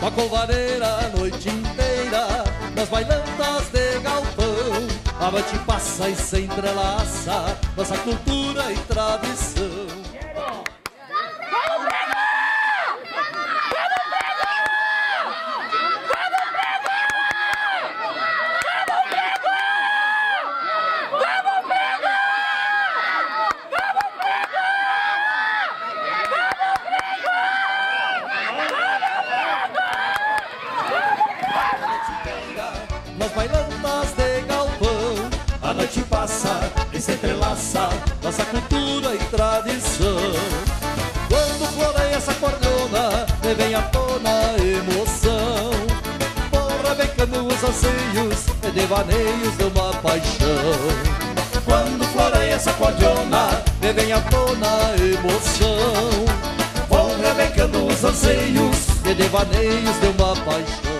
Toca o vareira a noite inteira Nas bailantas de galpão. A noite passa e se entrelaça Nossa cultura e tradição nas bailantas de galpão. A noite passa e se entrelaça nossa cultura e tradição. Quando floreia essa cordona, me vem à tona emoção. Porra becando os anseios e devaneios de uma paixão. Quando floreia essa cordona, me vem à tona emoção. Vão rebecando os anseios e devaneios de uma paixão.